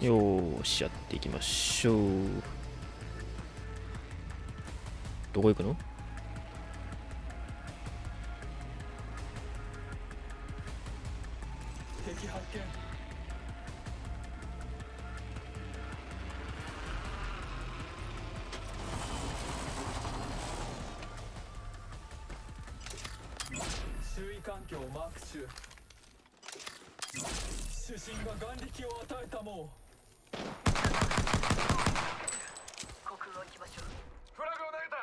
よーしやっていきましょう。どこ行くの？敵発見。周囲環境マーク中主審が眼力を与えたも航空を行きましょう。フラグを投げた。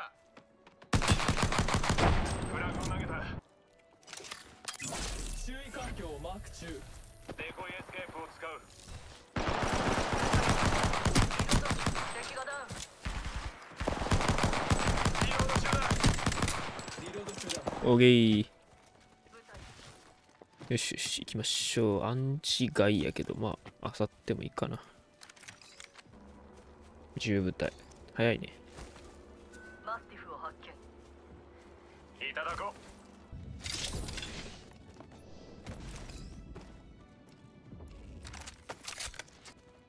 フラグを投げた。う周囲環境をマーク中。デコイエスケープを使う。敵がダウンリロード中だリロード中だオーケーよしよし行きましょう。アンチ外やけどまああさってもいいかな。10部隊。早いね。マスティフを発見。いただこ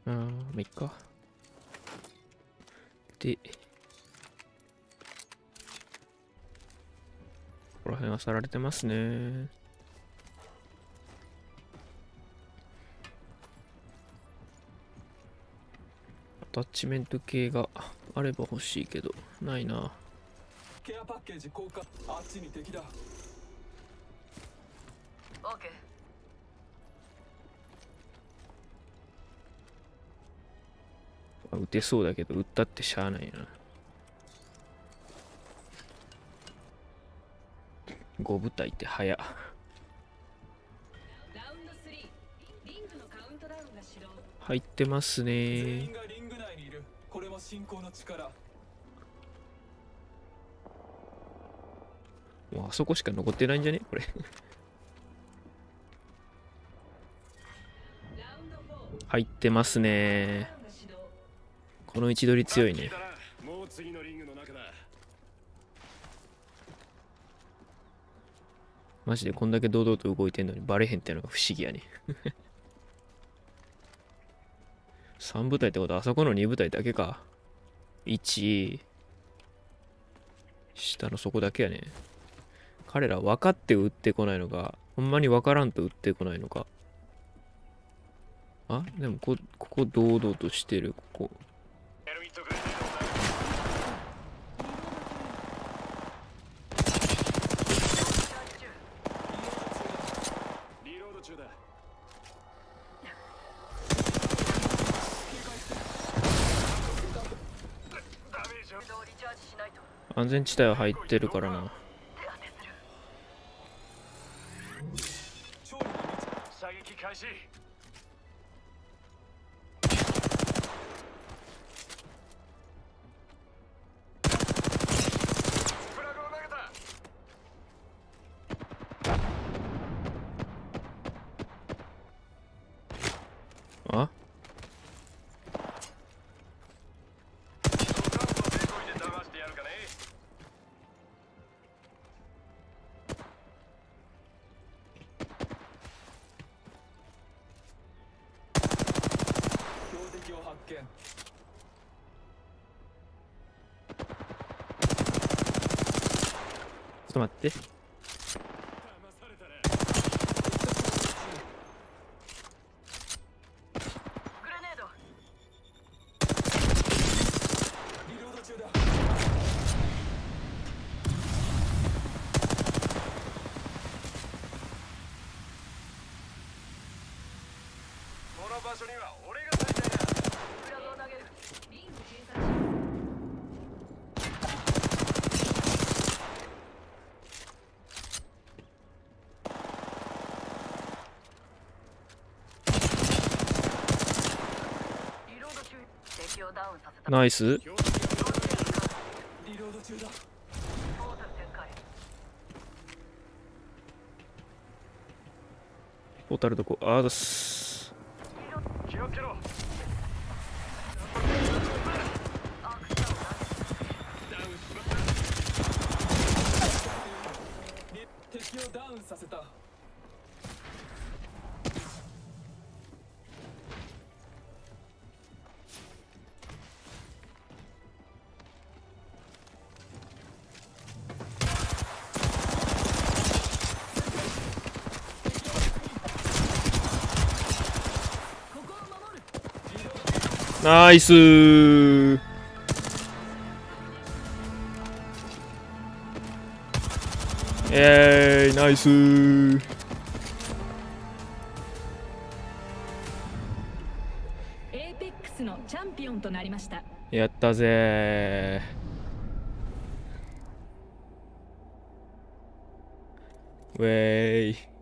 あーまあいっか。でここら辺はさられてますねタッチメント系があれば欲しいけどないな。ケアパッケージ交換。あっちに敵だ。オーケー。あ撃てそうだけど撃ったってしゃあないな。5部隊って早。っラウンド3リングのカウントダウンが始動。入ってます全ねこれも進行の力。もうあそこしか残ってないんじゃね？これ。ラウンド4入ってますね。この位置取り強いね。もう次のリングの中だ。マジでこんだけ堂々と動いてんのにバレへんってのが不思議やね。3部隊ってことはあそこの2部隊だけか1下の底だけやね。彼ら分かって撃ってこないのかほんまに分からんと撃ってこないのか。あ？でもこここ堂々としてる。ここヘルミットグレネードをリロード中だダメージを自動リチャージしないと安全地帯は入ってるからな。的を発見ちょっと待って騙されたねグレネードリロード中だこの場所には俺が最善だフラグを投げるリング偵察中リロード中敵をダウンさせたナイス。リロード中だポータル展開ポータルどこ？あーだっす。敵をダウンさせたナイス。ーえーイナイス。ーエーペックスのチャンピオンとなりました。やったぜ。ーウェーイ